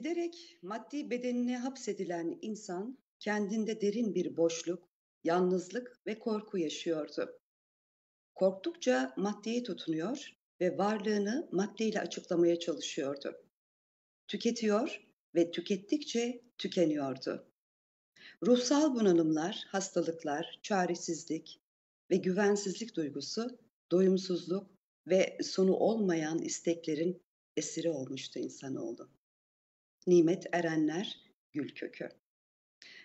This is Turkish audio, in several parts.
Giderek maddi bedenine hapsedilen insan kendinde derin bir boşluk, yalnızlık ve korku yaşıyordu. Korktukça maddeye tutunuyor ve varlığını maddeyle açıklamaya çalışıyordu. Tüketiyor ve tükettikçe tükeniyordu. Ruhsal bunalımlar, hastalıklar, çaresizlik ve güvensizlik duygusu, doyumsuzluk ve sonu olmayan isteklerin esiri olmuştu insanoğlu. Nimet Erenler Gülkökü.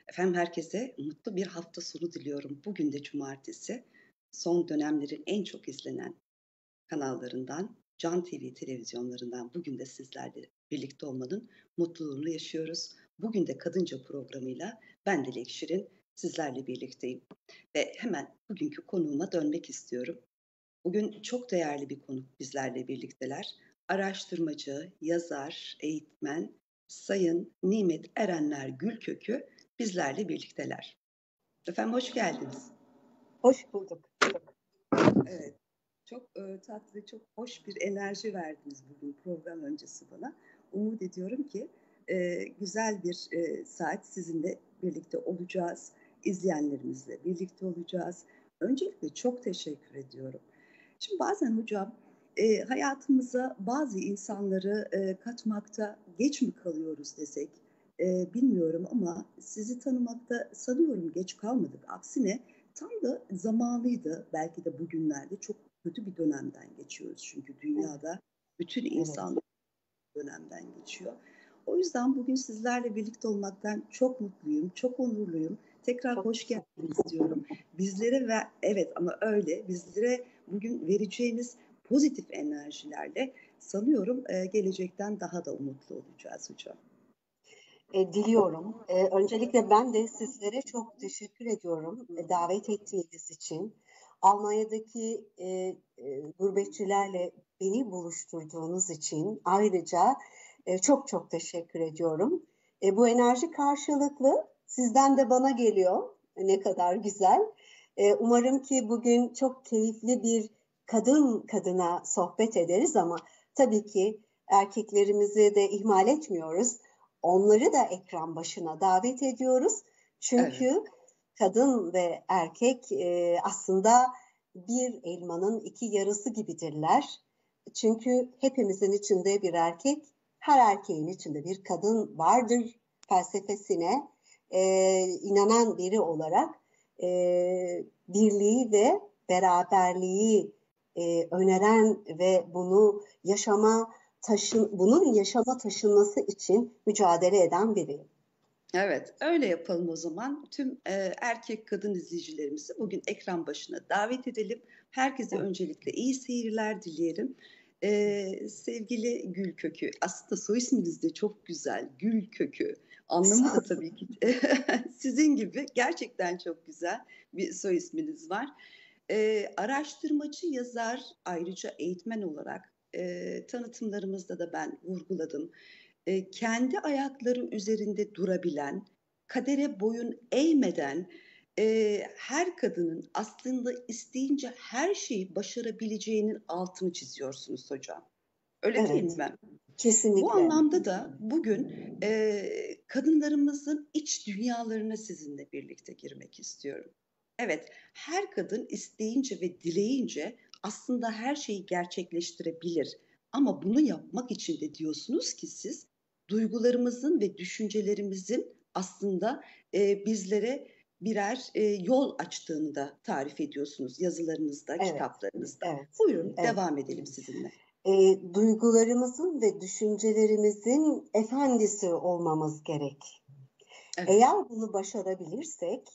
Efendim herkese mutlu bir hafta sonu diliyorum. Bugün de cumartesi. Son dönemlerin en çok izlenen kanallarından, Can TV televizyonlarından bugün de sizlerle birlikte olmanın mutluluğunu yaşıyoruz. Bugün de Kadınca programıyla ben Dilek Şirin sizlerle birlikteyim. Ve hemen bugünkü konuğuma dönmek istiyorum. Bugün çok değerli bir konuk bizlerle birlikteler. Araştırmacı, yazar, eğitmen Sayın Nimet Erenler Gülkökü bizlerle birlikteler. Efendim hoş geldiniz. Hoş bulduk. Evet. Çok e, tatlı, çok hoş bir enerji verdiniz bugün program öncesi bana. Umut ediyorum ki e, güzel bir e, saat sizinle birlikte olacağız. İzleyenlerimizle birlikte olacağız. Öncelikle çok teşekkür ediyorum. Şimdi bazen hocam e, hayatımıza bazı insanları e, katmakta geç mi kalıyoruz desek e, bilmiyorum ama sizi tanımakta sanıyorum geç kalmadık. Aksine tam da zamanıydı belki de bugünlerde çok kötü bir dönemden geçiyoruz. Çünkü dünyada bütün insanlar dönemden geçiyor. O yüzden bugün sizlerle birlikte olmaktan çok mutluyum, çok onurluyum. Tekrar hoş geldiniz diyorum. Bizlere ve evet ama öyle bizlere bugün vereceğiniz pozitif enerjilerle sanıyorum e, gelecekten daha da umutlu olacağız hocam. E, diliyorum. E, öncelikle ben de sizlere çok teşekkür ediyorum e, davet ettiğiniz için. Almanya'daki e, e, gurbetçilerle beni buluşturduğunuz için ayrıca e, çok çok teşekkür ediyorum. E, bu enerji karşılıklı sizden de bana geliyor. E, ne kadar güzel. E, umarım ki bugün çok keyifli bir kadın kadına sohbet ederiz ama tabii ki erkeklerimizi de ihmal etmiyoruz. Onları da ekran başına davet ediyoruz. Çünkü evet. kadın ve erkek e, aslında bir elmanın iki yarısı gibidirler. Çünkü hepimizin içinde bir erkek, her erkeğin içinde bir kadın vardır felsefesine e, inanan biri olarak e, birliği ve beraberliği e, öneren ve bunu yaşama taşın bunun yaşama taşınması için mücadele eden biriyim. Evet, öyle yapalım o zaman. Tüm e, erkek kadın izleyicilerimizi bugün ekran başına davet edelim. Herkese evet. öncelikle iyi seyirler dileyelim. E, sevgili Gül Kökü, aslında soy isminiz de çok güzel, Gül Kökü. Anlamı da tabii ki sizin gibi gerçekten çok güzel bir soy isminiz var. E, araştırmacı yazar ayrıca eğitmen olarak e, tanıtımlarımızda da ben vurguladım. E, kendi ayakları üzerinde durabilen, kadere boyun eğmeden e, her kadının aslında isteyince her şeyi başarabileceğinin altını çiziyorsunuz hocam. Öyle evet. değil mi ben? Kesinlikle. Bu anlamda da bugün e, kadınlarımızın iç dünyalarına sizinle birlikte girmek istiyorum. Evet, her kadın isteyince ve dileyince aslında her şeyi gerçekleştirebilir. Ama bunu yapmak için de diyorsunuz ki siz duygularımızın ve düşüncelerimizin aslında e, bizlere birer e, yol açtığını da tarif ediyorsunuz yazılarınızda, evet. kitaplarınızda. Evet. Buyurun evet. devam edelim sizinle. E, duygularımızın ve düşüncelerimizin efendisi olmamız gerek. Evet. Eğer bunu başarabilirsek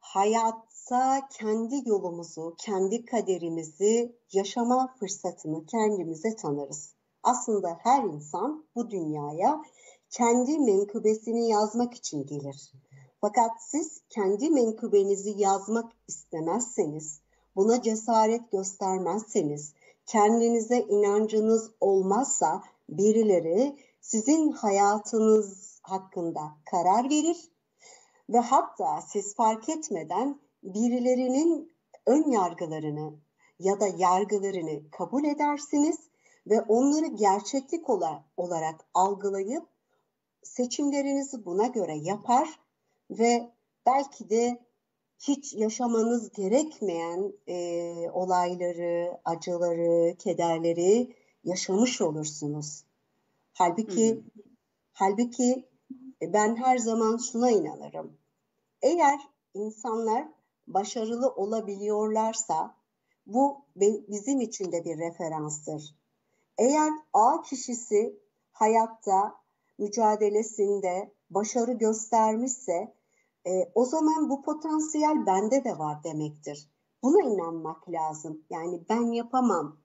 hayatta kendi yolumuzu, kendi kaderimizi yaşama fırsatını kendimize tanırız. Aslında her insan bu dünyaya kendi menkıbesini yazmak için gelir. Fakat siz kendi menkıbenizi yazmak istemezseniz, buna cesaret göstermezseniz, kendinize inancınız olmazsa birileri sizin hayatınız hakkında karar verir ve hatta siz fark etmeden birilerinin ön yargılarını ya da yargılarını kabul edersiniz ve onları gerçeklik olarak algılayıp seçimlerinizi buna göre yapar ve belki de hiç yaşamanız gerekmeyen e, olayları, acıları, kederleri yaşamış olursunuz. Halbuki hı halbuki ben her zaman şuna inanırım. Eğer insanlar başarılı olabiliyorlarsa bu bizim için de bir referanstır. Eğer A kişisi hayatta, mücadelesinde başarı göstermişse e, o zaman bu potansiyel bende de var demektir. Buna inanmak lazım. Yani ben yapamam.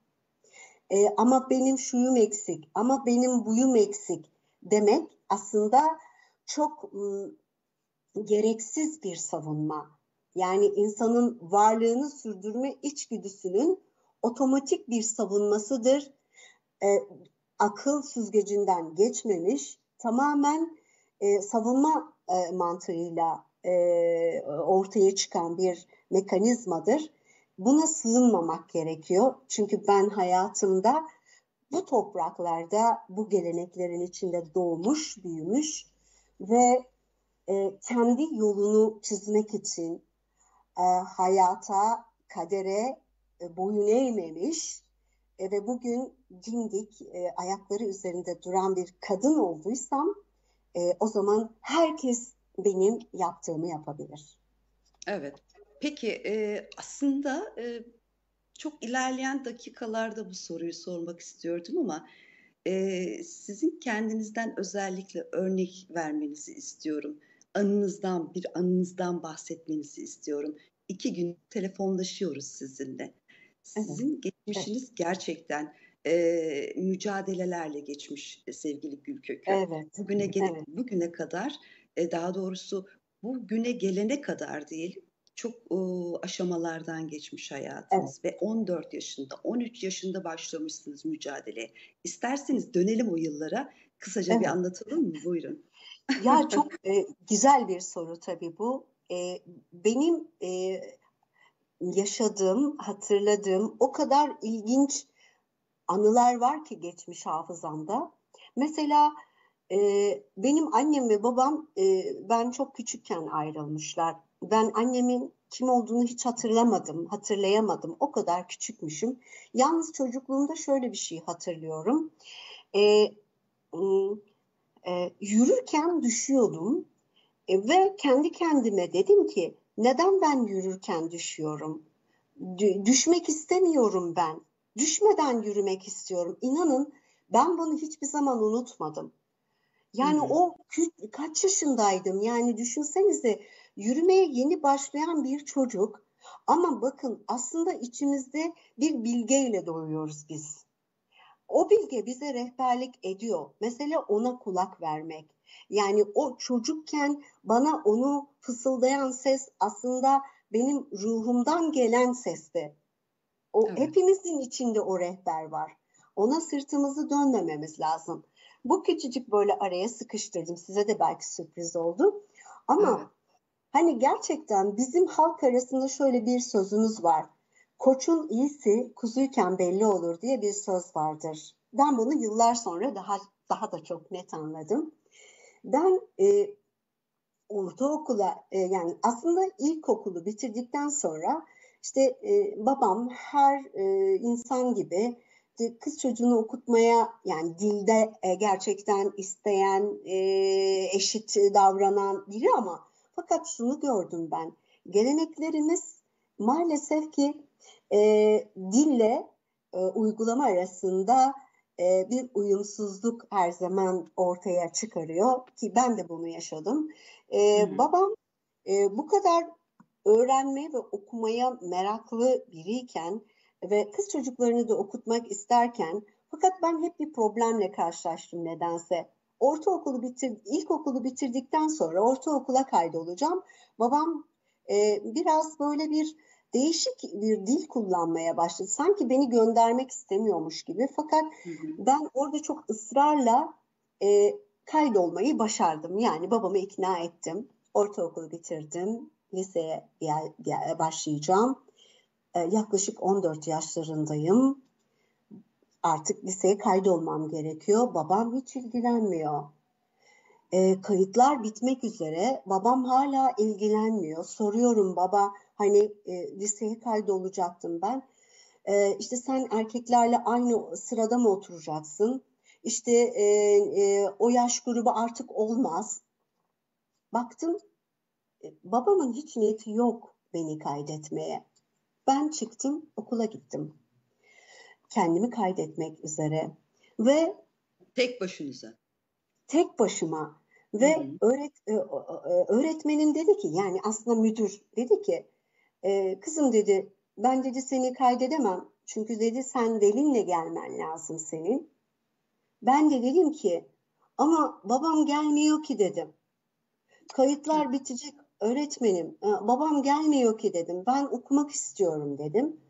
E, ama benim şuyum eksik, ama benim buyum eksik demek aslında çok ıı, gereksiz bir savunma. Yani insanın varlığını sürdürme içgüdüsünün otomatik bir savunmasıdır. E, akıl süzgecinden geçmemiş, tamamen e, savunma e, mantığıyla e, ortaya çıkan bir mekanizmadır. Buna sığınmamak gerekiyor. Çünkü ben hayatımda bu topraklarda bu geleneklerin içinde doğmuş, büyümüş ve e, kendi yolunu çizmek için e, hayata, kadere e, boyun eğmemiş e, ve bugün dimdik e, ayakları üzerinde duran bir kadın olduysam e, o zaman herkes benim yaptığımı yapabilir. Evet. Peki e, aslında e, çok ilerleyen dakikalarda bu soruyu sormak istiyordum ama e, sizin kendinizden özellikle örnek vermenizi istiyorum. Anınızdan, bir anınızdan bahsetmenizi istiyorum. İki gün telefonlaşıyoruz sizinle. Sizin evet. geçmişiniz evet. gerçekten e, mücadelelerle geçmiş sevgili Gülkökü. Evet. Bugüne gele, evet. bugüne kadar e, daha doğrusu bu güne gelene kadar değil çok e, aşamalardan geçmiş hayatınız evet. ve 14 yaşında 13 yaşında başlamışsınız mücadele. İsterseniz dönelim o yıllara kısaca evet. bir anlatalım mı? Buyurun. Ya çok e, güzel bir soru tabii bu. E, benim e, yaşadığım, hatırladığım o kadar ilginç anılar var ki geçmiş hafızamda. Mesela e, benim annem ve babam e, ben çok küçükken ayrılmışlar. Ben annemin kim olduğunu hiç hatırlamadım, hatırlayamadım. O kadar küçükmüşüm. Yalnız çocukluğumda şöyle bir şey hatırlıyorum. E, e, yürürken düşüyordum e, ve kendi kendime dedim ki neden ben yürürken düşüyorum? D- düşmek istemiyorum ben. Düşmeden yürümek istiyorum. İnanın ben bunu hiçbir zaman unutmadım. Yani Hı-hı. o kaç yaşındaydım? Yani düşünsenize yürümeye yeni başlayan bir çocuk ama bakın aslında içimizde bir bilgeyle doğuyoruz biz. O bilge bize rehberlik ediyor. Mesela ona kulak vermek. Yani o çocukken bana onu fısıldayan ses aslında benim ruhumdan gelen sesti. O evet. hepimizin içinde o rehber var. Ona sırtımızı dönmememiz lazım. Bu küçücük böyle araya sıkıştırdım. Size de belki sürpriz oldu. Ama evet. hani gerçekten bizim halk arasında şöyle bir sözümüz var. Koçun iyisi kuzuyken belli olur diye bir söz vardır. Ben bunu yıllar sonra daha daha da çok net anladım. Ben e, ortaokula e, yani aslında ilkokulu bitirdikten sonra işte e, babam her e, insan gibi kız çocuğunu okutmaya yani dilde e, gerçekten isteyen, e, eşit davranan biri ama fakat şunu gördüm ben. Geleneklerimiz maalesef ki e, dille e, uygulama arasında e, bir uyumsuzluk her zaman ortaya çıkarıyor ki ben de bunu yaşadım. E, babam e, bu kadar öğrenmeye ve okumaya meraklı biriyken ve kız çocuklarını da okutmak isterken fakat ben hep bir problemle karşılaştım nedense. Ortaokulu bitir, ilkokulu bitirdikten sonra ortaokula kaydolacağım. Babam e, biraz böyle bir değişik bir dil kullanmaya başladı. Sanki beni göndermek istemiyormuş gibi. Fakat hı hı. ben orada çok ısrarla e, kaydolmayı başardım. Yani babamı ikna ettim. Ortaokulu bitirdim. Liseye başlayacağım. E, yaklaşık 14 yaşlarındayım. Artık liseye kaydolmam gerekiyor. Babam hiç ilgilenmiyor. E, kayıtlar bitmek üzere. Babam hala ilgilenmiyor. Soruyorum baba hani e, liseye kaydolacaktım ben. E, işte sen erkeklerle aynı sırada mı oturacaksın? İşte e, e, o yaş grubu artık olmaz. Baktım e, babamın hiç niyeti yok beni kaydetmeye. Ben çıktım okula gittim. Kendimi kaydetmek üzere ve tek başınıza. Tek başıma ve hı hı. öğret e, e, öğretmenim dedi ki yani aslında müdür dedi ki kızım dedi ben dedi seni kaydedemem çünkü dedi sen velinle gelmen lazım senin. Ben de dedim ki ama babam gelmiyor ki dedim. Kayıtlar bitecek öğretmenim. E, babam gelmiyor ki dedim. Ben okumak istiyorum dedim.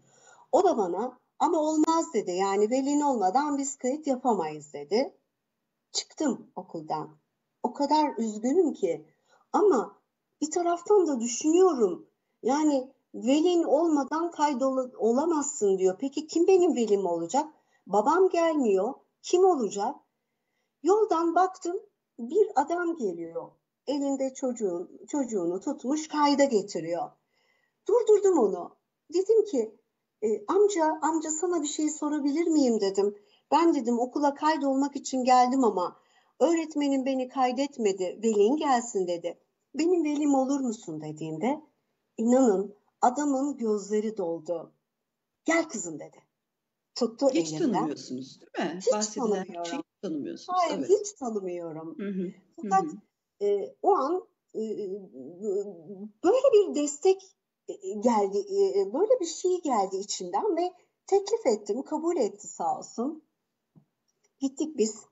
O da bana ama olmaz dedi. Yani velin olmadan biz kayıt yapamayız dedi. Çıktım okuldan. O kadar üzgünüm ki. Ama bir taraftan da düşünüyorum. Yani velin olmadan kaydolamazsın diyor. Peki kim benim velim olacak? Babam gelmiyor. Kim olacak? Yoldan baktım bir adam geliyor. Elinde çocuğun, çocuğunu tutmuş kayda getiriyor. Durdurdum onu. Dedim ki e, amca amca sana bir şey sorabilir miyim dedim. Ben dedim okula kaydolmak için geldim ama öğretmenim beni kaydetmedi. Velin gelsin dedi. Benim velim olur musun dediğimde inanın adamın gözleri doldu. Gel kızım dedi tuttu hiç elimden. tanımıyorsunuz değil mi? Hiç Bahsedilen tanımıyorum. Hiç tanımıyorsunuz. Hayır evet. hiç tanımıyorum. Hı hı. Fakat hı hı. E, o an e, böyle bir destek e, geldi, e, böyle bir şey geldi içinden ve teklif ettim, kabul etti sağ olsun. Gittik biz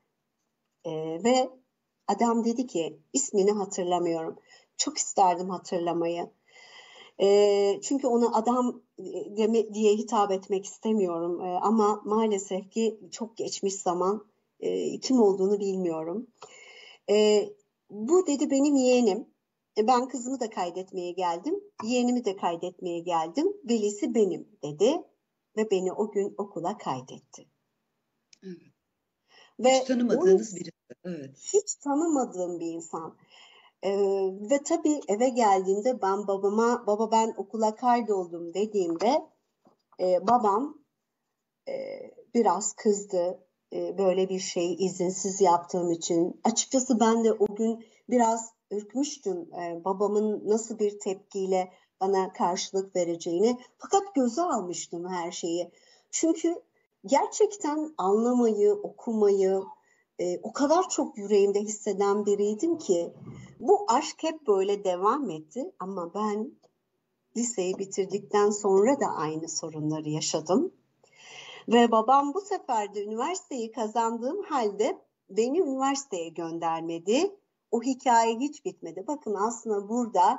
e, ve adam dedi ki ismini hatırlamıyorum. Çok isterdim hatırlamayı. E, çünkü ona adam deme, diye hitap etmek istemiyorum e, ama maalesef ki çok geçmiş zaman e, kim olduğunu bilmiyorum. E, bu dedi benim yeğenim. E, ben kızımı da kaydetmeye geldim. Yeğenimi de kaydetmeye geldim. Velisi benim dedi ve beni o gün okula kaydetti. Evet. Ve hiç tanımadığınız birisi. Evet. Hiç tanımadığım bir insan. Ee, ve tabii eve geldiğimde ben babama baba ben okula kaydoldum dediğimde e, babam e, biraz kızdı e, böyle bir şey izinsiz yaptığım için. Açıkçası ben de o gün biraz ürkmüştüm e, babamın nasıl bir tepkiyle bana karşılık vereceğini. Fakat göze almıştım her şeyi. Çünkü gerçekten anlamayı, okumayı, e, o kadar çok yüreğimde hisseden biriydim ki bu aşk hep böyle devam etti ama ben liseyi bitirdikten sonra da aynı sorunları yaşadım. Ve babam bu sefer de üniversiteyi kazandığım halde beni üniversiteye göndermedi. O hikaye hiç bitmedi. Bakın aslında burada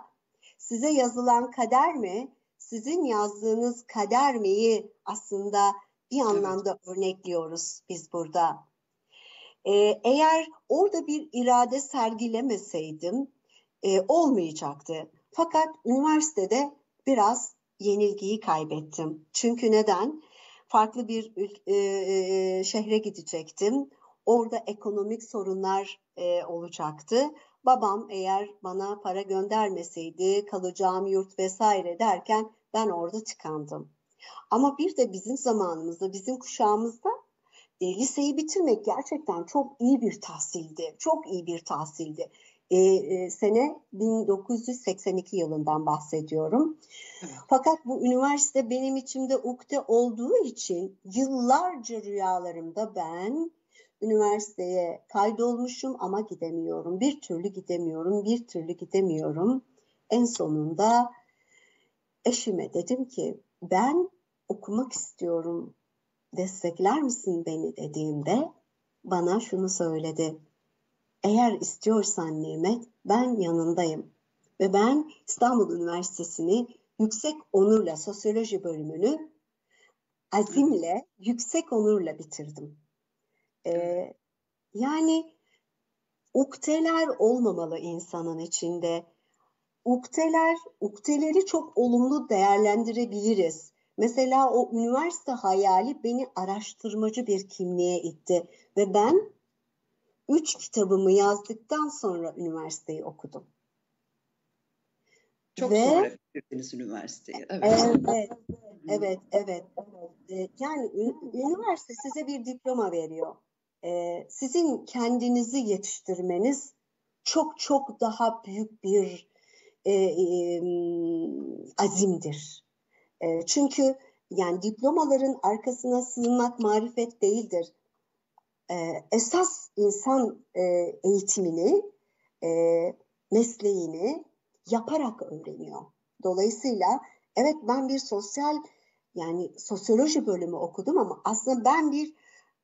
size yazılan kader mi, sizin yazdığınız kader miyi aslında bir anlamda evet. örnekliyoruz biz burada. Ee, eğer orada bir irade sergilemeseydim e, olmayacaktı. Fakat üniversitede biraz yenilgiyi kaybettim. Çünkü neden? Farklı bir e, e, şehre gidecektim. Orada ekonomik sorunlar e, olacaktı. Babam eğer bana para göndermeseydi kalacağım yurt vesaire derken ben orada tıkandım. Ama bir de bizim zamanımızda, bizim kuşağımızda e, liseyi bitirmek gerçekten çok iyi bir tahsildi. Çok iyi bir tahsildi. E, e, sene 1982 yılından bahsediyorum. Fakat bu üniversite benim içimde ukde olduğu için yıllarca rüyalarımda ben üniversiteye kaydolmuşum ama gidemiyorum. Bir türlü gidemiyorum, bir türlü gidemiyorum. En sonunda eşime dedim ki ben okumak istiyorum destekler misin beni dediğimde bana şunu söyledi. Eğer istiyorsan Nimet ben yanındayım. Ve ben İstanbul Üniversitesi'ni yüksek onurla sosyoloji bölümünü azimle, yüksek onurla bitirdim. Ee, yani ukteler olmamalı insanın içinde. Ukteler, ukteleri çok olumlu değerlendirebiliriz. Mesela o üniversite hayali beni araştırmacı bir kimliğe itti ve ben üç kitabımı yazdıktan sonra üniversiteyi okudum. Çok Ve, sonra bitirdiniz üniversiteyi. Evet, evet, evet. evet. Ee, yani üniversite size bir diploma veriyor. Ee, sizin kendinizi yetiştirmeniz çok çok daha büyük bir e, e, azimdir. E, çünkü yani diplomaların arkasına sığınmak marifet değildir. E, esas insan e, eğitimini, e, mesleğini yaparak öğreniyor. Dolayısıyla evet ben bir sosyal yani sosyoloji bölümü okudum ama aslında ben bir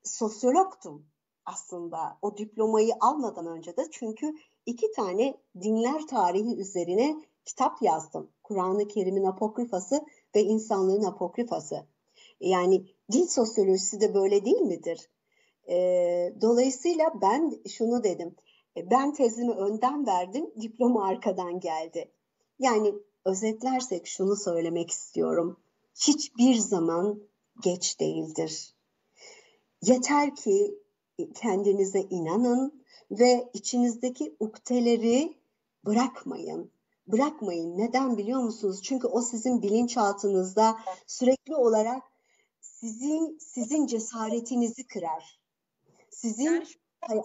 sosyologtum aslında o diplomayı almadan önce de çünkü iki tane dinler tarihi üzerine kitap yazdım. Kur'an-ı Kerim'in apokrifası ve insanlığın apokrifası. Yani din sosyolojisi de böyle değil midir? E, dolayısıyla ben şunu dedim. E, ben tezimi önden verdim, diploma arkadan geldi. Yani özetlersek şunu söylemek istiyorum. Hiçbir zaman geç değildir. Yeter ki kendinize inanın ve içinizdeki ukteleri bırakmayın. Bırakmayın. Neden biliyor musunuz? Çünkü o sizin bilinçaltınızda sürekli olarak sizin sizin cesaretinizi kırar. Sizin yani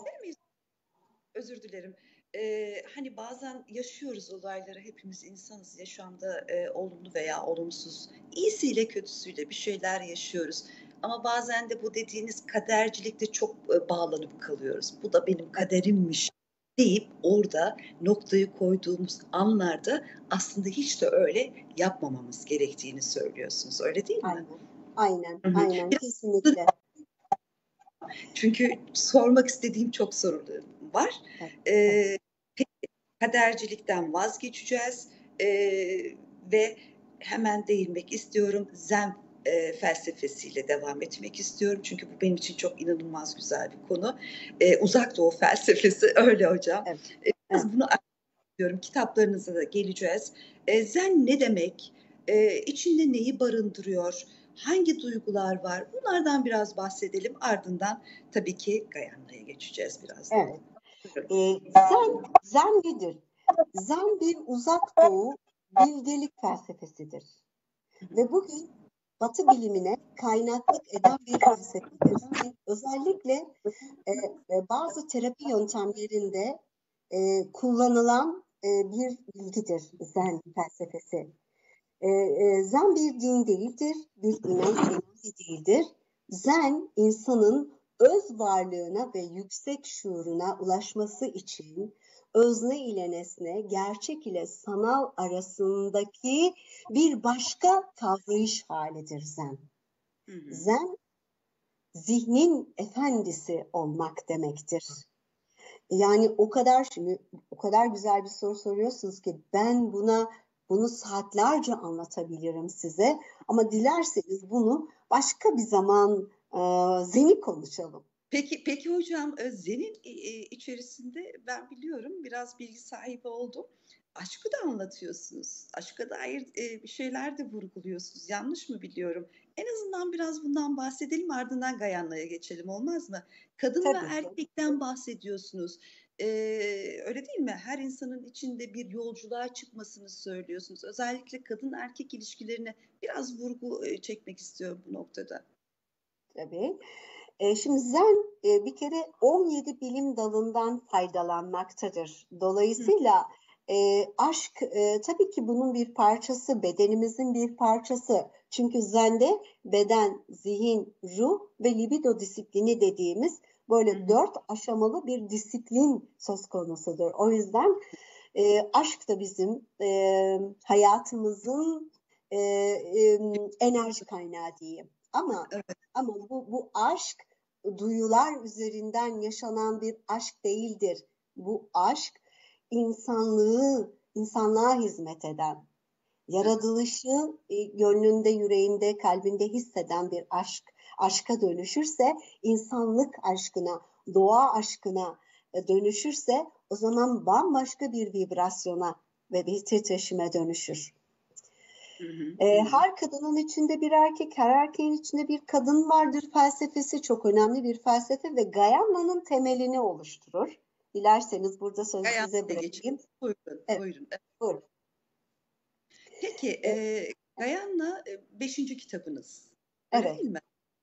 Özür dilerim. Ee, hani bazen yaşıyoruz olayları hepimiz insanız yaşamda e, olumlu veya olumsuz iyisiyle kötüsüyle bir şeyler yaşıyoruz ama bazen de bu dediğiniz kadercilikte çok e, bağlanıp kalıyoruz. Bu da benim kaderimmiş deyip orada noktayı koyduğumuz anlarda aslında hiç de öyle yapmamamız gerektiğini söylüyorsunuz. Öyle değil mi? Aynen. Aynen, Hı-hı. aynen kesinlikle. Çünkü sormak istediğim çok sorularım var. Ee, kadercilikten vazgeçeceğiz ee, ve hemen değinmek istiyorum. Zen e, felsefesiyle devam etmek istiyorum. Çünkü bu benim için çok inanılmaz güzel bir konu. E, uzak Doğu felsefesi öyle hocam. Evet. E, biraz evet. bunu diyorum. Kitaplarınıza da geleceğiz. E, zen ne demek? E, içinde neyi barındırıyor? Hangi duygular var? Bunlardan biraz bahsedelim. Ardından tabii ki Gayanla'ya geçeceğiz biraz. Evet. E, zen, zen nedir? Zen bir uzak doğu bilgelik felsefesidir. Ve bugün Batı bilimine kaynaklık eden bir felsefedir. Özellikle e, e, bazı terapi yöntemlerinde e, kullanılan e, bir bilgidir Zen felsefesi. E, e, Zen bir din değildir, bir inanç değildir. Zen insanın öz varlığına ve yüksek şuuruna ulaşması için özne ile nesne, gerçek ile sanal arasındaki bir başka kavrayış halidir zen. Hı hı. Zen, zihnin efendisi olmak demektir. Yani o kadar şimdi o kadar güzel bir soru soruyorsunuz ki ben buna bunu saatlerce anlatabilirim size ama dilerseniz bunu başka bir zaman e, zeni konuşalım. Peki peki hocam e, Zen'in içerisinde ben biliyorum biraz bilgi sahibi oldum. Aşkı da anlatıyorsunuz. Aşka dair bir şeyler de vurguluyorsunuz. Yanlış mı biliyorum? En azından biraz bundan bahsedelim ardından Gayanla'ya geçelim olmaz mı? Kadın Tabii. ve erkekten bahsediyorsunuz. Ee, öyle değil mi? Her insanın içinde bir yolculuğa çıkmasını söylüyorsunuz. Özellikle kadın erkek ilişkilerine biraz vurgu çekmek istiyorum bu noktada. Tabii. E, şimdi Zen e, bir kere 17 bilim dalından faydalanmaktadır. Dolayısıyla e, aşk e, tabii ki bunun bir parçası, bedenimizin bir parçası. Çünkü Zen'de beden, zihin, ruh ve libido disiplini dediğimiz böyle Hı. dört aşamalı bir disiplin söz konusudur. O yüzden e, aşk da bizim e, hayatımızın e, e, enerji kaynağı diyeyim. Ama evet. ama bu bu aşk duyular üzerinden yaşanan bir aşk değildir. Bu aşk insanlığı, insanlığa hizmet eden, yaratılışı e, gönlünde, yüreğinde, kalbinde hisseden bir aşk, aşka dönüşürse, insanlık aşkına, doğa aşkına e, dönüşürse o zaman bambaşka bir vibrasyona ve bir titreşime dönüşür. E, her kadının içinde bir erkek, her erkeğin içinde bir kadın vardır felsefesi çok önemli bir felsefe ve Gayanna'nın temelini oluşturur. Dilerseniz burada sözü Gayanna size bırakayım. Buyurun, evet. buyurun. buyurun. Peki, e, Gayanna beşinci kitabınız. Evet. Değil mi?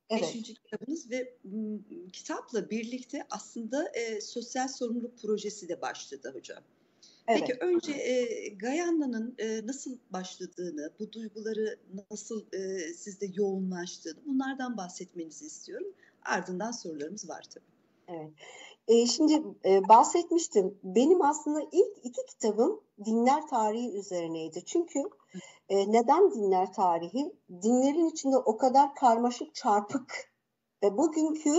Evet. Beşinci kitabınız ve m, kitapla birlikte aslında e, sosyal sorumluluk projesi de başladı hocam. Evet. Peki önce e, Gayanna'nın e, nasıl başladığını, bu duyguları nasıl e, sizde yoğunlaştığını bunlardan bahsetmenizi istiyorum. Ardından sorularımız var tabii. Evet. E, şimdi e, bahsetmiştim. Benim aslında ilk iki kitabım dinler tarihi üzerineydi. Çünkü e, neden dinler tarihi? Dinlerin içinde o kadar karmaşık, çarpık ve bugünkü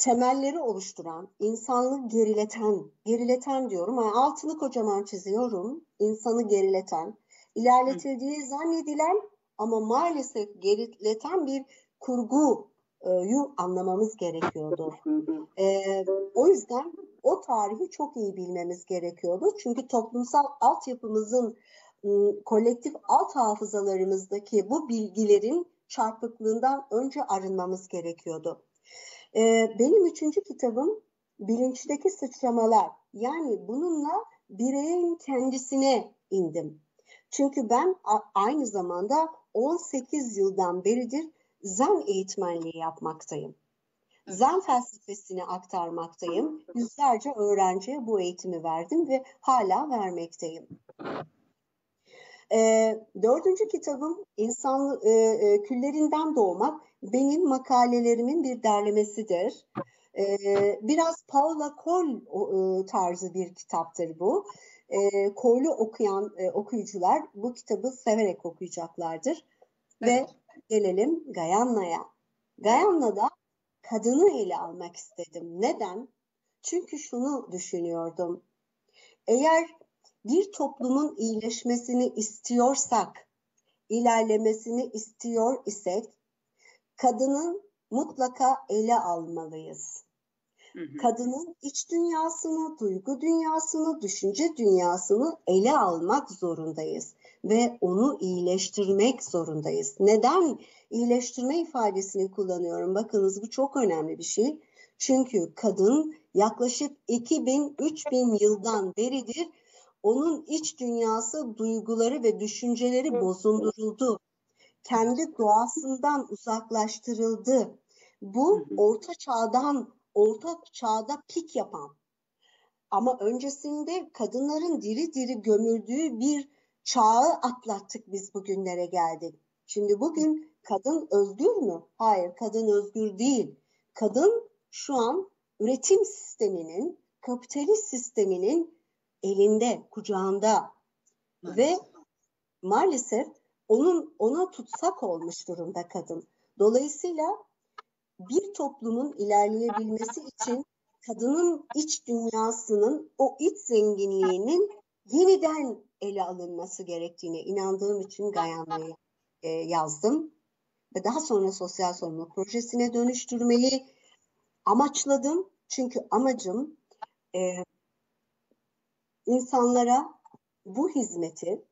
temelleri oluşturan, insanlığı gerileten, gerileten diyorum ama altını kocaman çiziyorum, insanı gerileten, ilerletildiği zannedilen ama maalesef gerileten bir kurguyu anlamamız gerekiyordu. Ee, o yüzden o tarihi çok iyi bilmemiz gerekiyordu. Çünkü toplumsal altyapımızın kolektif alt hafızalarımızdaki bu bilgilerin çarpıklığından önce arınmamız gerekiyordu. Ee, benim üçüncü kitabım bilinçteki sıçramalar. Yani bununla bireyin kendisine indim. Çünkü ben aynı zamanda 18 yıldan beridir zen eğitmenliği yapmaktayım. Zen felsefesini aktarmaktayım. Yüzlerce öğrenciye bu eğitimi verdim ve hala vermekteyim. E, dördüncü kitabım insan e, e, küllerinden doğmak benim makalelerimin bir derlemesidir. E, biraz Paula Cole tarzı bir kitaptır bu. E, Cole'u okuyan e, okuyucular bu kitabı severek okuyacaklardır. Evet. Ve gelelim Gayanna'ya. Gayanna'da kadını ele almak istedim. Neden? Çünkü şunu düşünüyordum. Eğer bir toplumun iyileşmesini istiyorsak, ilerlemesini istiyor isek, kadının mutlaka ele almalıyız. Kadının iç dünyasını, duygu dünyasını, düşünce dünyasını ele almak zorundayız ve onu iyileştirmek zorundayız. Neden iyileştirme ifadesini kullanıyorum? Bakınız bu çok önemli bir şey. Çünkü kadın yaklaşık 2000-3000 yıldan beridir onun iç dünyası, duyguları ve düşünceleri bozunduruldu. Kendi doğasından uzaklaştırıldı. Bu orta çağdan, orta çağda pik yapan ama öncesinde kadınların diri diri gömüldüğü bir çağı atlattık biz bugünlere geldik. Şimdi bugün kadın özgür mü? Hayır, kadın özgür değil. Kadın şu an üretim sisteminin, kapitalist sisteminin elinde, kucağında maalesef. ve maalesef onun ona tutsak olmuş durumda kadın. Dolayısıyla bir toplumun ilerleyebilmesi için kadının iç dünyasının o iç zenginliğinin yeniden ele alınması gerektiğine inandığım için Gayana'yı e, yazdım. Ve daha sonra sosyal sorumluluk projesine dönüştürmeyi amaçladım. Çünkü amacım e, insanlara bu hizmeti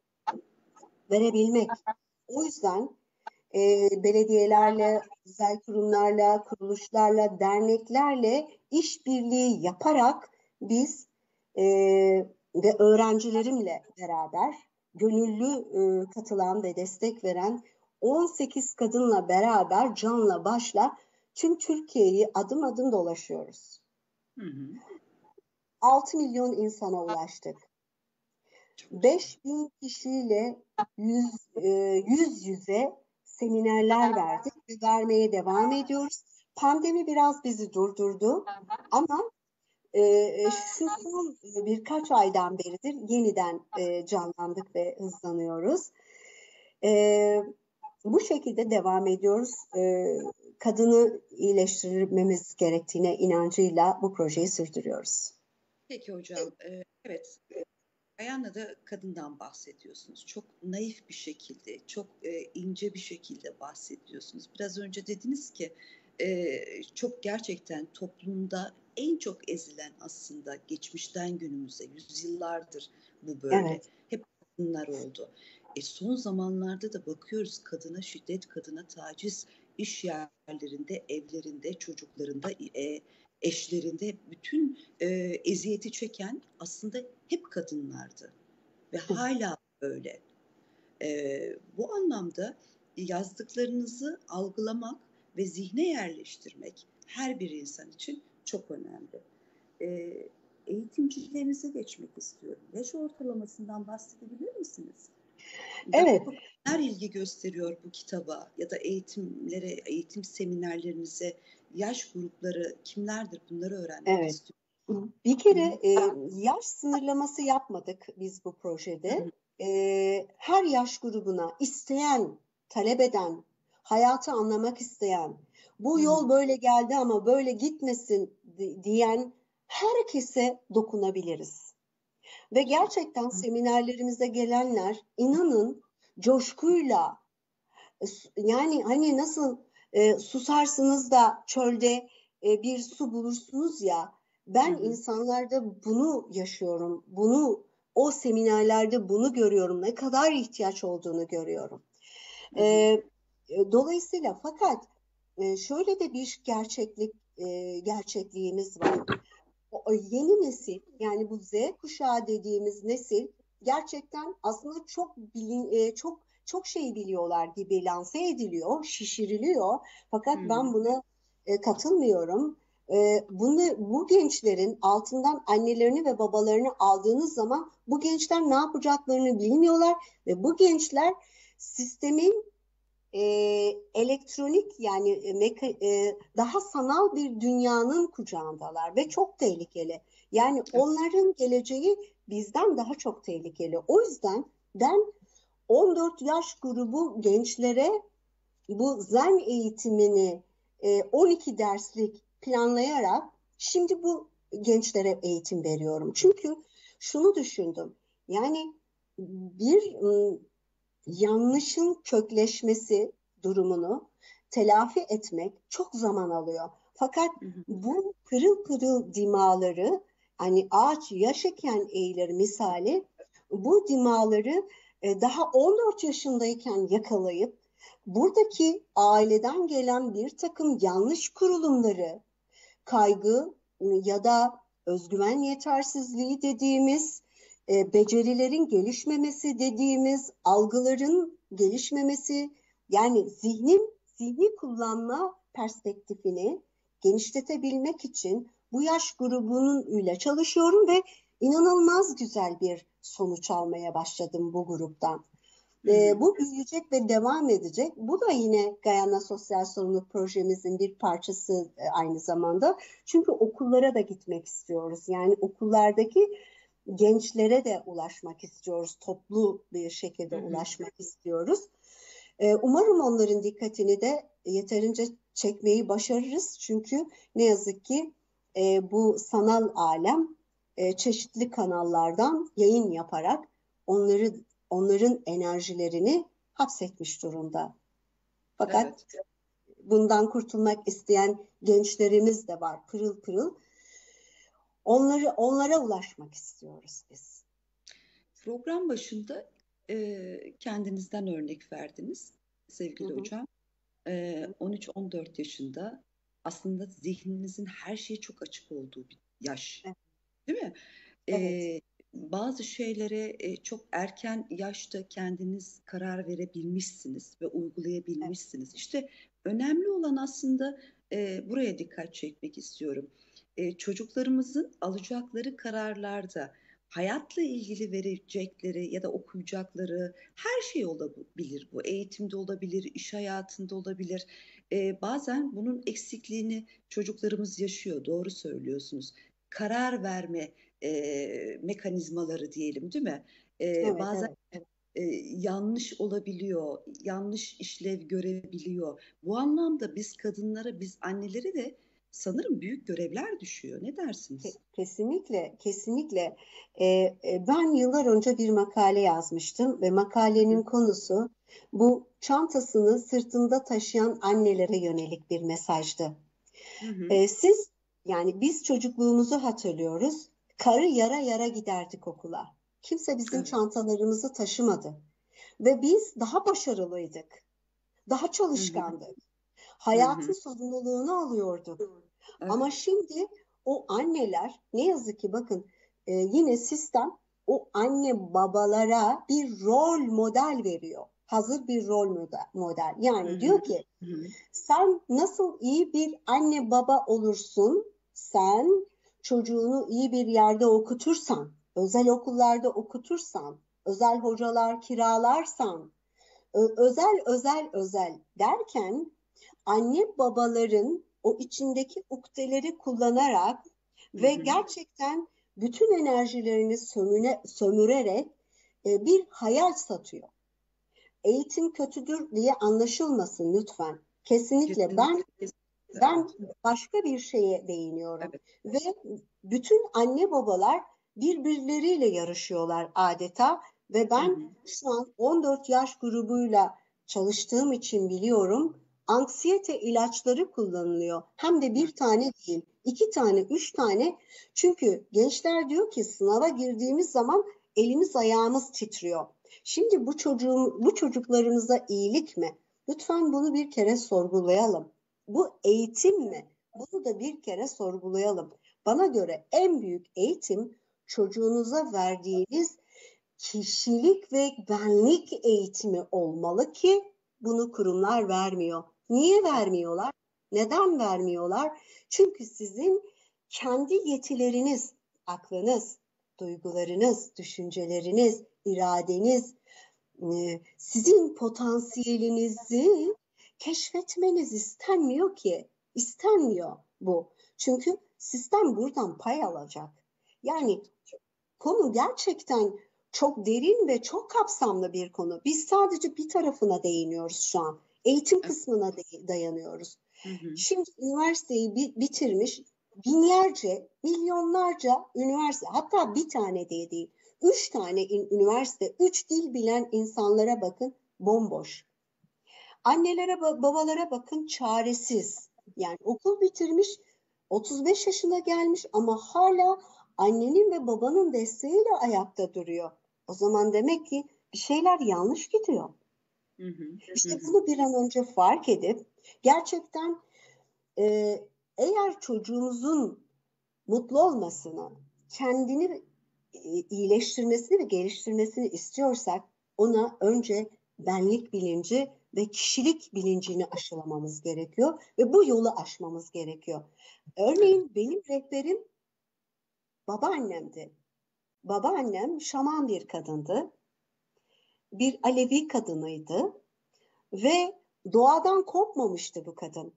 verebilmek. O yüzden e, belediyelerle, özel kurumlarla, kuruluşlarla, derneklerle işbirliği yaparak biz e, ve öğrencilerimle beraber gönüllü e, katılan ve destek veren 18 kadınla beraber canla başla tüm Türkiye'yi adım adım dolaşıyoruz. Hı hı. 6 milyon insana ulaştık. 5 bin kişiyle yüz, e, yüz yüze seminerler verdik ve vermeye devam ediyoruz. Pandemi biraz bizi durdurdu ama e, e şu son birkaç aydan beridir yeniden e, canlandık ve hızlanıyoruz. E, bu şekilde devam ediyoruz. E, kadını iyileştirmemiz gerektiğine inancıyla bu projeyi sürdürüyoruz. Peki hocam, e, evet. Ayana'da kadından bahsediyorsunuz. Çok naif bir şekilde, çok e, ince bir şekilde bahsediyorsunuz. Biraz önce dediniz ki e, çok gerçekten toplumda en çok ezilen aslında geçmişten günümüze yüzyıllardır bu böyle. Evet. Hep kadınlar oldu. e, son zamanlarda da bakıyoruz kadına şiddet, kadına taciz, iş yerlerinde, evlerinde, çocuklarında, e, eşlerinde bütün e, eziyeti çeken aslında hep kadınlardı. Ve hala öyle. E, bu anlamda yazdıklarınızı algılamak ve zihne yerleştirmek her bir insan için çok önemli. E, eğitimcilerinize geçmek istiyorum. Yaş ortalamasından bahsedebilir misiniz? Evet. Her ilgi gösteriyor bu kitaba ya da eğitimlere, eğitim seminerlerinize yaş grupları kimlerdir bunları öğrenmek evet. istiyorum. Bir kere e, yaş sınırlaması yapmadık biz bu projede. E, her yaş grubuna isteyen, talep eden, hayatı anlamak isteyen, bu yol böyle geldi ama böyle gitmesin diyen herkese dokunabiliriz. Ve gerçekten seminerlerimize gelenler inanın coşkuyla yani hani nasıl e, susarsınız da çölde e, bir su bulursunuz ya ben Hı-hı. insanlarda bunu yaşıyorum. Bunu o seminerlerde bunu görüyorum. Ne kadar ihtiyaç olduğunu görüyorum. E, e, dolayısıyla fakat e, şöyle de bir gerçeklik e, gerçekliğimiz var. O, yeni nesil yani bu Z kuşağı dediğimiz nesil gerçekten aslında çok bilin, e, çok çok şey biliyorlar gibi lanse ediliyor, şişiriliyor. Fakat hmm. ben buna e, katılmıyorum. E, bunu bu gençlerin altından annelerini ve babalarını aldığınız zaman bu gençler ne yapacaklarını bilmiyorlar ve bu gençler sistemin e, elektronik yani e, meka, e, daha sanal bir dünyanın kucağındalar ve çok tehlikeli. Yani onların geleceği bizden daha çok tehlikeli. O yüzden ben 14 yaş grubu gençlere bu zen eğitimini 12 e, derslik planlayarak şimdi bu gençlere eğitim veriyorum. Çünkü şunu düşündüm. Yani bir yanlışın kökleşmesi durumunu telafi etmek çok zaman alıyor. Fakat bu pırıl pırıl dimaları hani ağaç yaşarken eğilir misali bu dimaları e, daha 14 yaşındayken yakalayıp buradaki aileden gelen bir takım yanlış kurulumları, kaygı ya da özgüven yetersizliği dediğimiz, e, becerilerin gelişmemesi dediğimiz, algıların gelişmemesi, yani zihnin zihni kullanma perspektifini genişletebilmek için bu yaş grubunun ile çalışıyorum ve inanılmaz güzel bir sonuç almaya başladım bu gruptan. E, bu büyüyecek ve devam edecek. Bu da yine Gayana Sosyal Sorumluluk Projemizin bir parçası e, aynı zamanda. Çünkü okullara da gitmek istiyoruz. Yani okullardaki gençlere de ulaşmak istiyoruz. Toplu bir şekilde hı hı. ulaşmak istiyoruz. E, umarım onların dikkatini de yeterince çekmeyi başarırız. Çünkü ne yazık ki e, bu sanal alem e, çeşitli kanallardan yayın yaparak onları onların enerjilerini hapsetmiş durumda. Fakat evet. bundan kurtulmak isteyen gençlerimiz de var pırıl pırıl. Onları onlara ulaşmak istiyoruz biz. Program başında e, kendinizden örnek verdiniz sevgili Hı-hı. hocam. E, 13-14 yaşında aslında zihninizin her şeye çok açık olduğu bir yaş. Evet. Değil mi? Evet. Ee, bazı şeylere e, çok erken yaşta kendiniz karar verebilmişsiniz ve uygulayabilmişsiniz. Evet. İşte önemli olan aslında e, buraya dikkat çekmek istiyorum. E, çocuklarımızın alacakları kararlarda hayatla ilgili verecekleri ya da okuyacakları her şey olabilir bu. Eğitimde olabilir, iş hayatında olabilir. Ee, bazen bunun eksikliğini çocuklarımız yaşıyor, doğru söylüyorsunuz karar verme e, mekanizmaları diyelim değil mi? E, evet, bazen evet. E, yanlış olabiliyor, yanlış işlev görebiliyor. Bu anlamda biz kadınlara, biz annelere de sanırım büyük görevler düşüyor. Ne dersiniz? Kesinlikle, kesinlikle. Ee, ben yıllar önce bir makale yazmıştım ve makalenin konusu bu çantasını sırtında taşıyan annelere yönelik bir mesajdı. Hı hı. Ee, siz yani biz çocukluğumuzu hatırlıyoruz. Karı yara yara giderdik okula. Kimse bizim evet. çantalarımızı taşımadı. ve biz daha başarılıydık. Daha çalışkandık. Hı hı. Hayatın sorumluluğunu alıyorduk. Evet. Ama şimdi o anneler ne yazık ki bakın e, yine sistem o anne babalara bir rol model veriyor. Hazır bir rol model. Yani Hı-hı. diyor ki Hı-hı. sen nasıl iyi bir anne baba olursun? Sen çocuğunu iyi bir yerde okutursan, özel okullarda okutursan, özel hocalar kiralarsan, özel özel özel derken anne babaların o içindeki ukdeleri kullanarak ve hı hı. gerçekten bütün enerjilerini sömüre, sömürerek e, bir hayal satıyor. Eğitim kötüdür diye anlaşılmasın lütfen. Kesinlikle, Kesinlikle. ben ben başka bir şeye değiniyorum. Evet. Ve bütün anne babalar birbirleriyle yarışıyorlar adeta ve ben hı hı. şu an 14 yaş grubuyla çalıştığım için biliyorum anksiyete ilaçları kullanılıyor. Hem de bir tane değil, iki tane, üç tane. Çünkü gençler diyor ki sınava girdiğimiz zaman elimiz ayağımız titriyor. Şimdi bu çocuğum, bu çocuklarımıza iyilik mi? Lütfen bunu bir kere sorgulayalım. Bu eğitim mi? Bunu da bir kere sorgulayalım. Bana göre en büyük eğitim çocuğunuza verdiğiniz kişilik ve benlik eğitimi olmalı ki bunu kurumlar vermiyor. Niye vermiyorlar? Neden vermiyorlar? Çünkü sizin kendi yetileriniz, aklınız, duygularınız, düşünceleriniz, iradeniz, sizin potansiyelinizi keşfetmeniz istenmiyor ki. İstenmiyor bu. Çünkü sistem buradan pay alacak. Yani konu gerçekten çok derin ve çok kapsamlı bir konu. Biz sadece bir tarafına değiniyoruz şu an. Eğitim kısmına dayanıyoruz. Hı hı. Şimdi üniversiteyi bitirmiş binlerce, milyonlarca üniversite hatta bir tane diye değil. Üç tane üniversite, üç dil bilen insanlara bakın bomboş. Annelere, babalara bakın çaresiz. Yani okul bitirmiş, 35 yaşına gelmiş ama hala annenin ve babanın desteğiyle ayakta duruyor. O zaman demek ki bir şeyler yanlış gidiyor. Hı hı. İşte bunu bir an önce fark edip gerçekten e, eğer çocuğumuzun mutlu olmasını, kendini iyileştirmesini ve geliştirmesini istiyorsak ona önce benlik bilinci ve kişilik bilincini aşılamamız gerekiyor ve bu yolu aşmamız gerekiyor. Örneğin benim rehberim babaannemdi. Babaannem şaman bir kadındı bir Alevi kadınıydı ve doğadan korkmamıştı bu kadın.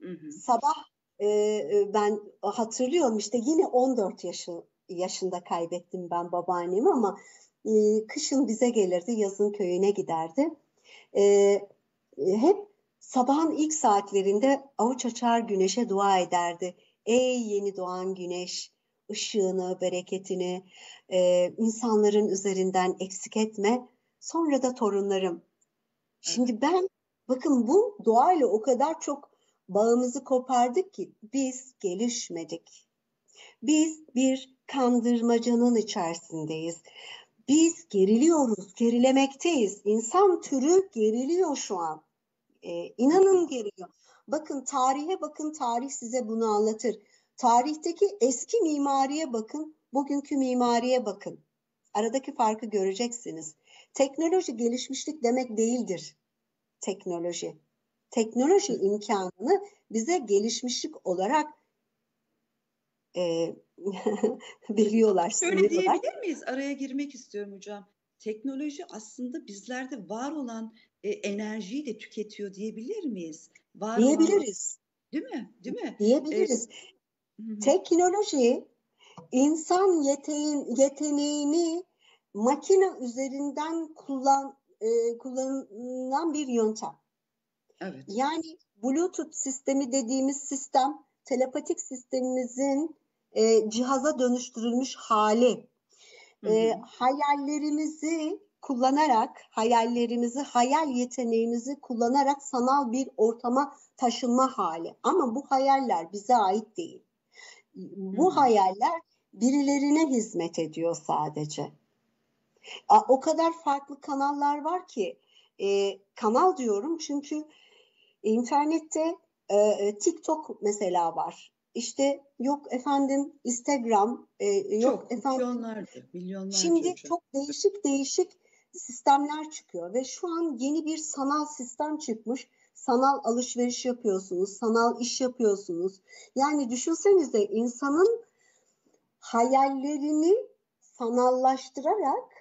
Hı hı. Sabah e, e ben hatırlıyorum işte yine 14 yaşı yaşında kaybettim ben babaannemi ama e, kışın bize gelirdi, yazın köyüne giderdi. E, e hep sabahın ilk saatlerinde avuç açar güneşe dua ederdi. Ey yeni doğan güneş, ışığını, bereketini e, insanların üzerinden eksik etme Sonra da torunlarım. Şimdi ben bakın bu doğayla o kadar çok bağımızı kopardık ki biz gelişmedik. Biz bir kandırmacanın içerisindeyiz. Biz geriliyoruz, gerilemekteyiz. İnsan türü geriliyor şu an. Ee, inanın geriliyor. Bakın tarihe bakın, tarih size bunu anlatır. Tarihteki eski mimariye bakın, bugünkü mimariye bakın. Aradaki farkı göreceksiniz. Teknoloji gelişmişlik demek değildir. Teknoloji. Teknoloji imkanını bize gelişmişlik olarak e, veriyorlar. Şöyle diyebilir miyiz? Araya girmek istiyorum hocam. Teknoloji aslında bizlerde var olan e, enerjiyi de tüketiyor diyebilir miyiz? Var diyebiliriz. Olan, değil mi? Değil mi? Diyebiliriz. Ee, Teknoloji insan yeteğin, yeteneğini makine üzerinden kullan e, kullanılan bir yöntem. Evet. Yani Bluetooth sistemi dediğimiz sistem telepatik sistemimizin e, cihaza dönüştürülmüş hali. E, hayallerimizi kullanarak, hayallerimizi, hayal yeteneğimizi kullanarak sanal bir ortama taşınma hali. Ama bu hayaller bize ait değil. Bu Hı-hı. hayaller birilerine hizmet ediyor sadece. O kadar farklı kanallar var ki e, kanal diyorum çünkü internette e, e TikTok mesela var. İşte yok efendim Instagram, e, yok çok, efendim. Milyonlardı, milyonlarca Şimdi hocam. çok değişik değişik sistemler çıkıyor ve şu an yeni bir sanal sistem çıkmış. Sanal alışveriş yapıyorsunuz, sanal iş yapıyorsunuz. Yani düşünsenize insanın hayallerini sanallaştırarak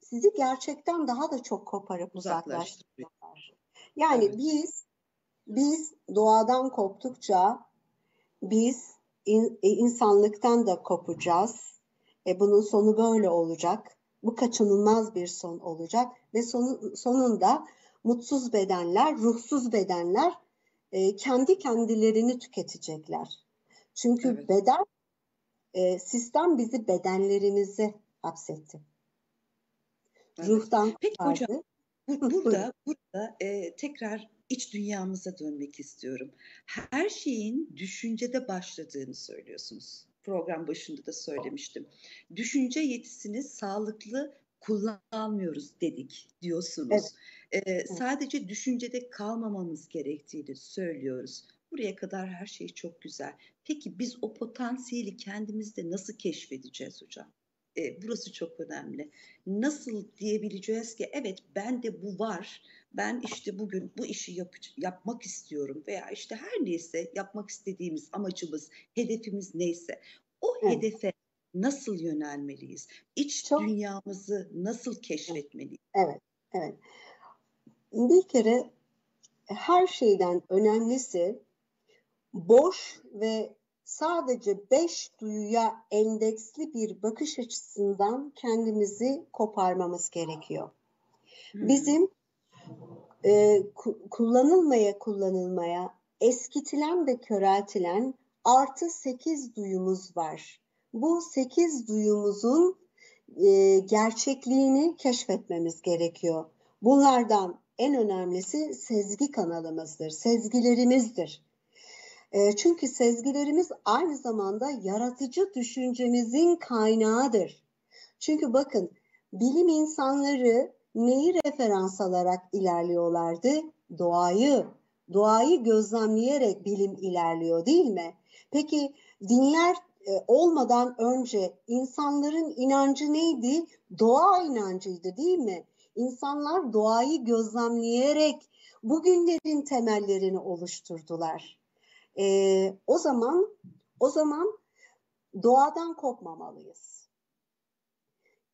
sizi gerçekten daha da çok koparıp uzaklaştırıyorlar. Yani evet. biz biz doğadan koptukça biz in, e, insanlıktan da kopacağız. E, bunun sonu böyle olacak. Bu kaçınılmaz bir son olacak ve sonu, sonunda mutsuz bedenler, ruhsuz bedenler e, kendi kendilerini tüketecekler. Çünkü evet. beden e, sistem bizi bedenlerimize hapsetti. Evet. Ruhtan Peki vardı. hocam burada burada e, tekrar iç dünyamıza dönmek istiyorum. Her şeyin düşüncede başladığını söylüyorsunuz. Program başında da söylemiştim. Düşünce yetisini sağlıklı kullanmıyoruz dedik diyorsunuz. Evet. Ee, sadece düşüncede kalmamamız gerektiğini söylüyoruz. Buraya kadar her şey çok güzel. Peki biz o potansiyeli kendimizde nasıl keşfedeceğiz hocam? E, burası çok önemli. Nasıl diyebileceğiz ki evet bende bu var. Ben işte bugün bu işi yap, yapmak istiyorum veya işte her neyse yapmak istediğimiz amacımız, hedefimiz neyse o evet. hedefe nasıl yönelmeliyiz? İç çok... dünyamızı nasıl keşfetmeliyiz? Evet, evet. Bir kere her şeyden önemlisi boş ve sadece beş duyuya endeksli bir bakış açısından kendimizi koparmamız gerekiyor. Hmm. Bizim e, kullanılmaya kullanılmaya eskitilen ve köreltilen artı sekiz duyumuz var. Bu sekiz duyumuzun e, gerçekliğini keşfetmemiz gerekiyor. Bunlardan en önemlisi sezgi kanalımızdır, sezgilerimizdir. E, çünkü sezgilerimiz aynı zamanda yaratıcı düşüncemizin kaynağıdır. Çünkü bakın bilim insanları neyi referans alarak ilerliyorlardı? Doğayı. Doğayı gözlemleyerek bilim ilerliyor değil mi? Peki dinler e, olmadan önce insanların inancı neydi? Doğa inancıydı değil mi? İnsanlar doğayı gözlemleyerek bugünlerin temellerini oluşturdular. E, o zaman o zaman doğadan kopmamalıyız.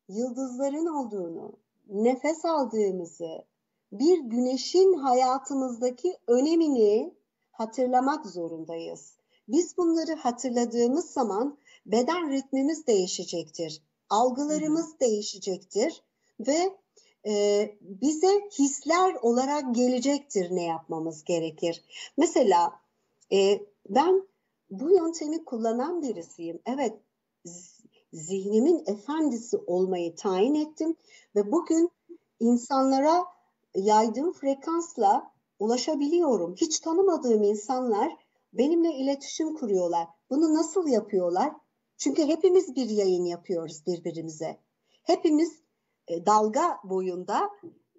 Yıldızların olduğunu, nefes aldığımızı, bir güneşin hayatımızdaki önemini hatırlamak zorundayız. Biz bunları hatırladığımız zaman beden ritmimiz değişecektir. Algılarımız değişecektir ve e, bize hisler olarak gelecektir ne yapmamız gerekir. Mesela e, ben bu yöntemi kullanan birisiyim. Evet zihnimin efendisi olmayı tayin ettim ve bugün insanlara yaydığım frekansla ulaşabiliyorum. Hiç tanımadığım insanlar benimle iletişim kuruyorlar. Bunu nasıl yapıyorlar? Çünkü hepimiz bir yayın yapıyoruz birbirimize. Hepimiz e, dalga boyunda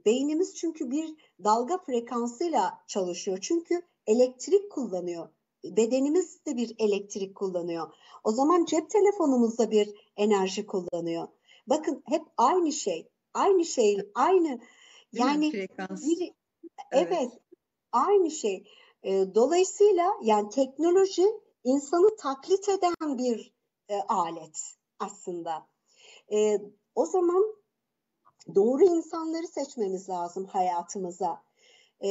beynimiz çünkü bir dalga frekansıyla çalışıyor. Çünkü elektrik kullanıyor. Bedenimiz de bir elektrik kullanıyor. O zaman cep telefonumuz da bir enerji kullanıyor. Bakın hep aynı şey. Aynı şey, aynı yani bir, evet. evet aynı şey. E, dolayısıyla yani teknoloji insanı taklit eden bir e, alet aslında. E, o zaman doğru insanları seçmemiz lazım hayatımıza e,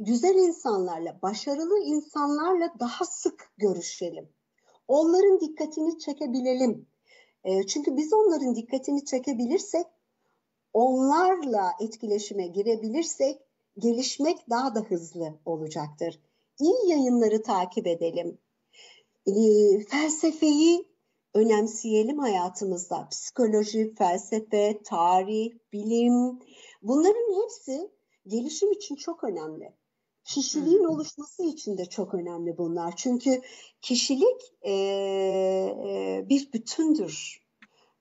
güzel insanlarla, başarılı insanlarla daha sık görüşelim. Onların dikkatini çekebilelim. E, çünkü biz onların dikkatini çekebilirsek, onlarla etkileşime girebilirsek gelişmek daha da hızlı olacaktır. İyi yayınları takip edelim. E, felsefeyi önemseyelim hayatımızda. Psikoloji, felsefe, tarih, bilim bunların hepsi gelişim için çok önemli. Kişiliğin hmm. oluşması için de çok önemli bunlar. Çünkü kişilik e, e, bir bütündür.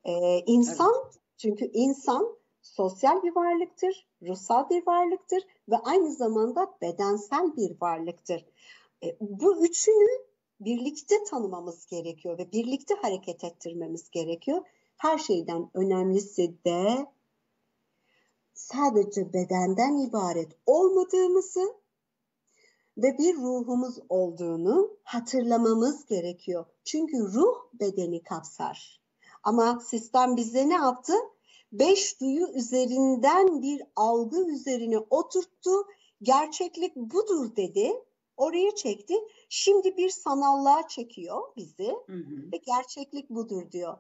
E, insan evet. çünkü insan sosyal bir varlıktır, ruhsal bir varlıktır ve aynı zamanda bedensel bir varlıktır. E, bu üçünü birlikte tanımamız gerekiyor ve birlikte hareket ettirmemiz gerekiyor. Her şeyden önemlisi de sadece bedenden ibaret olmadığımızı ve bir ruhumuz olduğunu hatırlamamız gerekiyor. Çünkü ruh bedeni kapsar. Ama sistem bize ne yaptı? Beş duyu üzerinden bir algı üzerine oturttu. Gerçeklik budur dedi. Oraya çekti. Şimdi bir sanallığa çekiyor bizi hı hı. ve gerçeklik budur diyor.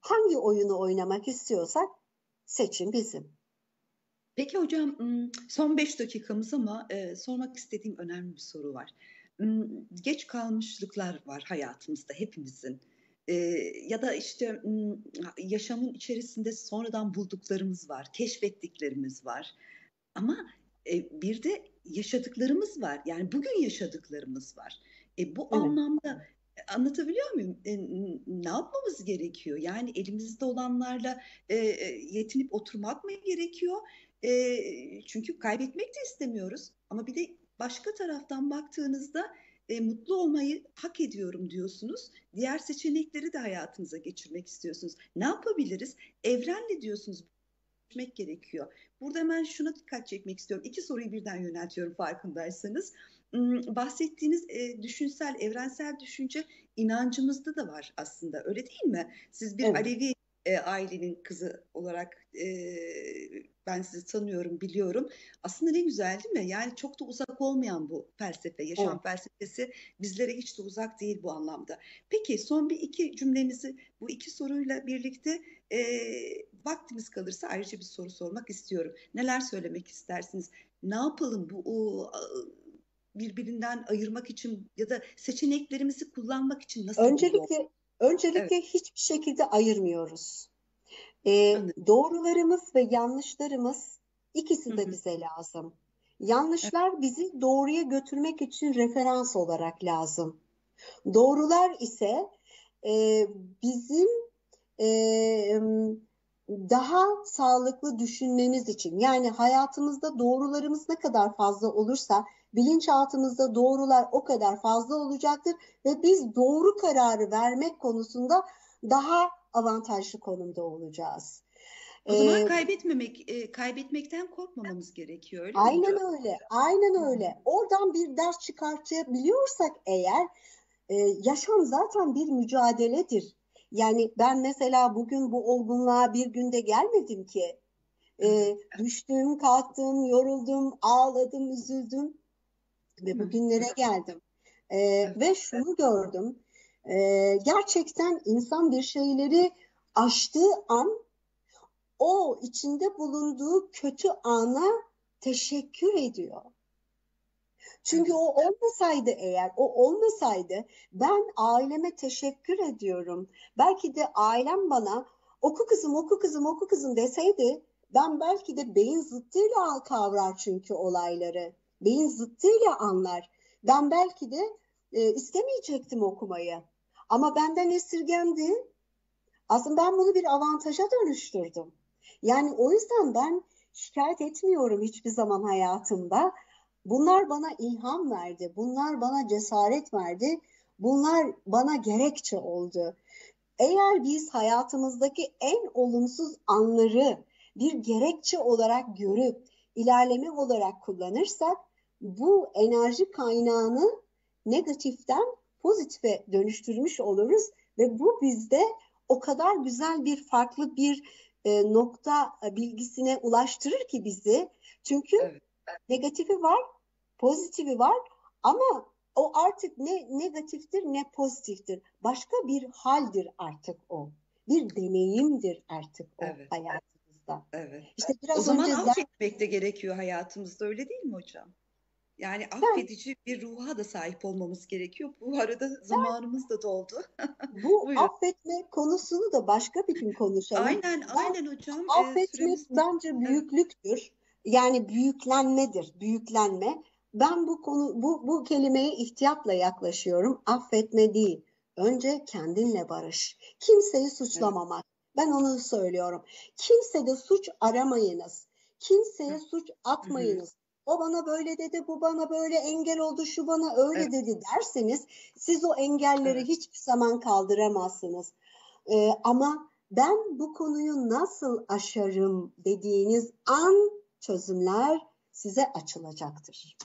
Hangi oyunu oynamak istiyorsak seçim bizim. Peki hocam son beş dakikamız ama sormak istediğim önemli bir soru var. Geç kalmışlıklar var hayatımızda hepimizin. Ya da işte yaşamın içerisinde sonradan bulduklarımız var, keşfettiklerimiz var. Ama bir de yaşadıklarımız var. Yani bugün yaşadıklarımız var. E, bu evet. anlamda Anlatabiliyor muyum? E, ne yapmamız gerekiyor? Yani elimizde olanlarla e, yetinip oturmak mı gerekiyor? E, çünkü kaybetmek de istemiyoruz. Ama bir de başka taraftan baktığınızda e, mutlu olmayı hak ediyorum diyorsunuz. Diğer seçenekleri de hayatınıza geçirmek istiyorsunuz. Ne yapabiliriz? Evrenle diyorsunuz gerekiyor. Burada hemen şuna dikkat çekmek istiyorum. İki soruyu birden yöneltiyorum farkındaysanız. Bahsettiğiniz e, düşünsel, evrensel düşünce inancımızda da var aslında öyle değil mi? Siz bir evet. Alevi e, ailenin kızı olarak e, ben sizi tanıyorum, biliyorum. Aslında ne güzel değil mi? Yani çok da uzak olmayan bu felsefe, yaşam evet. felsefesi bizlere hiç de uzak değil bu anlamda. Peki son bir iki cümlenizi bu iki soruyla birlikte e, vaktimiz kalırsa ayrıca bir soru sormak istiyorum. Neler söylemek istersiniz? Ne yapalım bu o, birbirinden ayırmak için ya da seçeneklerimizi kullanmak için nasıl? Öncelikle öncelikle evet. hiçbir şekilde ayırmıyoruz. Ee, doğrularımız ve yanlışlarımız ikisi de bize lazım. Yanlışlar evet. bizi doğruya götürmek için referans olarak lazım. Doğrular ise e, bizim e, daha sağlıklı düşünmemiz için yani hayatımızda doğrularımız ne kadar fazla olursa bilinçaltımızda doğrular o kadar fazla olacaktır ve biz doğru kararı vermek konusunda daha avantajlı konumda olacağız. O zaman ee, kaybetmemek, e, kaybetmekten korkmamamız gerekiyor. Öyle aynen mi? öyle, aynen öyle. Oradan bir ders çıkartabiliyorsak eğer, e, yaşam zaten bir mücadeledir. Yani ben mesela bugün bu olgunluğa bir günde gelmedim ki. E, düştüm, kalktım, yoruldum, ağladım, üzüldüm ve bugünlere geldim. E, ve şunu gördüm, e, gerçekten insan bir şeyleri aştığı an o içinde bulunduğu kötü ana teşekkür ediyor. Çünkü o olmasaydı eğer, o olmasaydı ben aileme teşekkür ediyorum. Belki de ailem bana oku kızım, oku kızım, oku kızım deseydi ben belki de beyin zıttıyla kavrar çünkü olayları. Beyin zıttıyla anlar. Ben belki de e, istemeyecektim okumayı. Ama benden esirgendi. Aslında ben bunu bir avantaja dönüştürdüm. Yani o yüzden ben şikayet etmiyorum hiçbir zaman hayatımda. Bunlar bana ilham verdi. Bunlar bana cesaret verdi. Bunlar bana gerekçe oldu. Eğer biz hayatımızdaki en olumsuz anları bir gerekçe olarak görüp ilerleme olarak kullanırsak bu enerji kaynağını negatiften pozitife dönüştürmüş oluruz ve bu bizde o kadar güzel bir farklı bir e, nokta bilgisine ulaştırır ki bizi. Çünkü evet. negatifi var, pozitifi var ama o artık ne negatiftir ne pozitiftir. Başka bir haldir artık o. Bir deneyimdir artık o evet. hayatımızda. Evet. İşte biraz o zaman önce affetmek de gerekiyor hayatımızda öyle değil mi hocam? Yani affedici bir ruha da sahip olmamız gerekiyor. Bu arada zamanımız da doldu. Bu affetme konusunu da başka bir gün konuşalım. Aynen, aynen hocam. Affetmek ee, bence büyüklüktür. Yani büyüklenmedir, büyüklenme. Ben bu konu bu bu kelimeye ihtiyatla yaklaşıyorum. Affetme değil. Önce kendinle barış. Kimseyi suçlamamak. Evet. Ben onu söylüyorum. Kimse de suç aramayınız. Kimseye suç atmayınız. O bana böyle dedi, bu bana böyle engel oldu, şu bana öyle Evet. dedi derseniz siz o engelleri Evet. hiçbir zaman kaldıramazsınız. Ee, ama ben bu konuyu nasıl aşarım dediğiniz an çözümler size açılacaktır.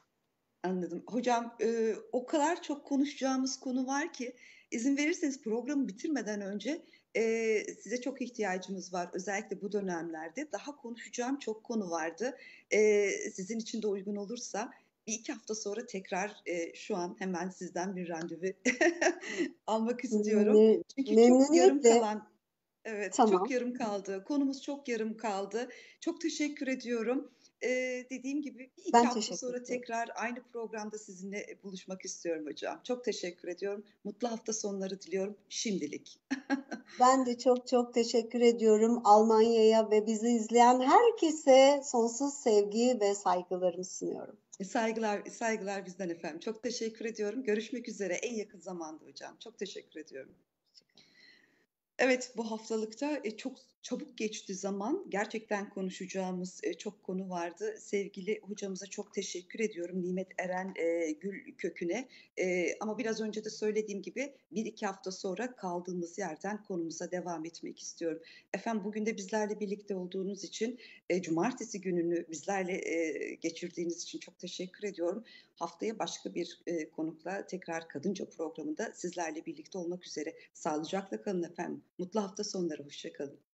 Anladım. Hocam e, o kadar çok konuşacağımız konu var ki izin verirseniz programı bitirmeden önce e, size çok ihtiyacımız var. Özellikle bu dönemlerde daha konuşacağım çok konu vardı. E, sizin için de uygun olursa bir iki hafta sonra tekrar e, şu an hemen sizden bir randevu almak istiyorum. Çünkü çok yarım kalan Evet, Tamam. çok yarım kaldı. Konumuz çok yarım kaldı. Çok teşekkür ediyorum. Ee, dediğim gibi bir iki Ben hafta sonra tekrar aynı programda sizinle buluşmak istiyorum hocam. Çok teşekkür ediyorum. Mutlu hafta sonları diliyorum şimdilik. Ben de çok çok teşekkür ediyorum Almanya'ya ve bizi izleyen herkese sonsuz sevgi ve saygılarımı sunuyorum. Saygılar, saygılar bizden efendim. Çok teşekkür ediyorum. Görüşmek üzere en yakın zamanda hocam. Çok teşekkür ediyorum. Evet, bu haftalıkta e, çok çabuk geçti zaman. Gerçekten konuşacağımız e, çok konu vardı. Sevgili hocamıza çok teşekkür ediyorum. Nimet Eren e, Gül Köküne. E, ama biraz önce de söylediğim gibi bir iki hafta sonra kaldığımız yerden konumuza devam etmek istiyorum. Efendim bugün de bizlerle birlikte olduğunuz için, e, cumartesi gününü bizlerle e, geçirdiğiniz için çok teşekkür ediyorum. Haftaya başka bir e, konukla tekrar Kadınca programında sizlerle birlikte olmak üzere. Sağlıcakla kalın efendim. Mutlu hafta sonları. Hoşça kalın.